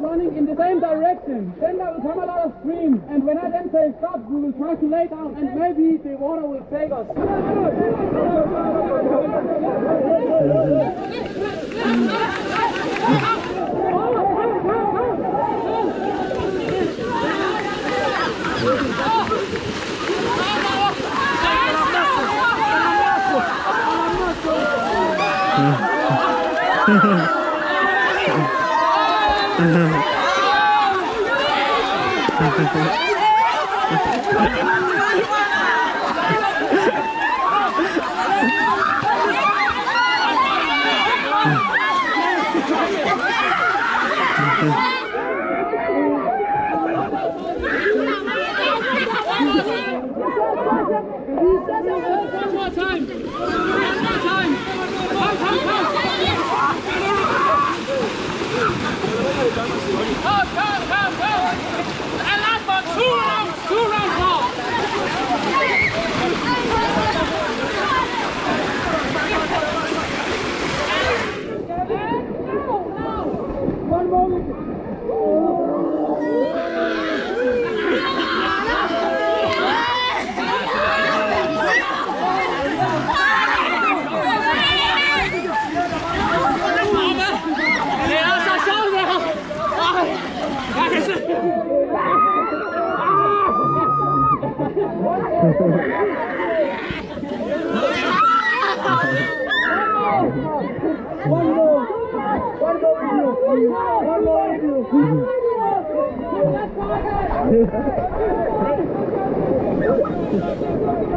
running in the same direction. Then there will come a lot of stream. And when I then say stop, we will try to lay down and maybe the water will take us. Mm-hmm.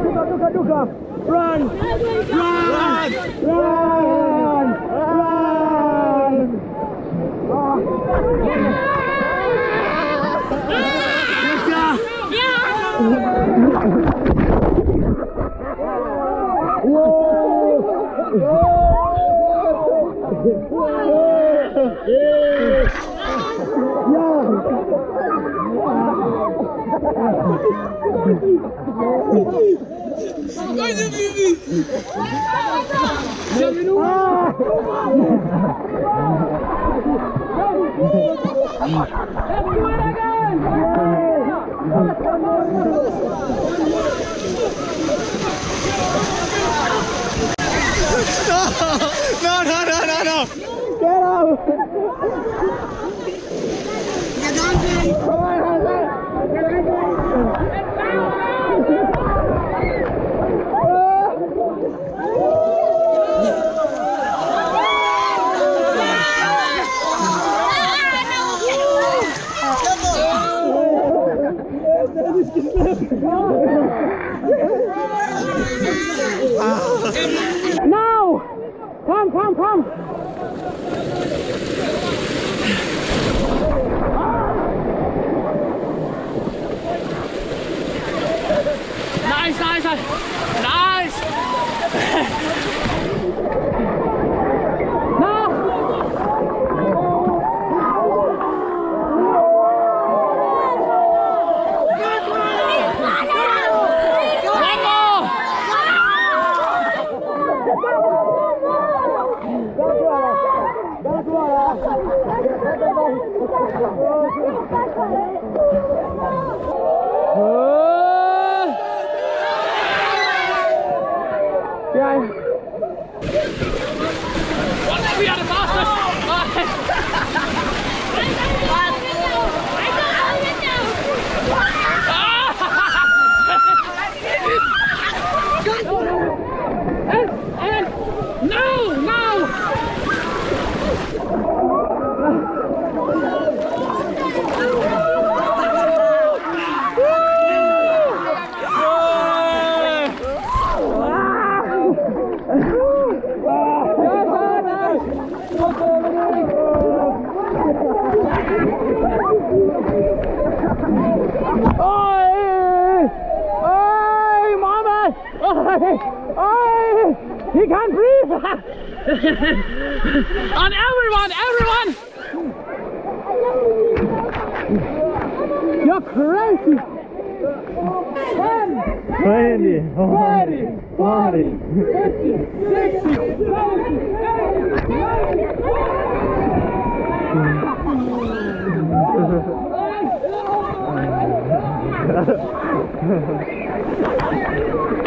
Duga, duga, duga. Run! Run! Run! Run! Nasya! Whoa! Whoa! No, no, no, off! Get out! Ah! Come, come, come. Thank 了 Oi! He can't breathe! on everyone, everyone! You're crazy! 10, 20, 30, 40, 50, 60, 70, 80, 90, 90. Yeah.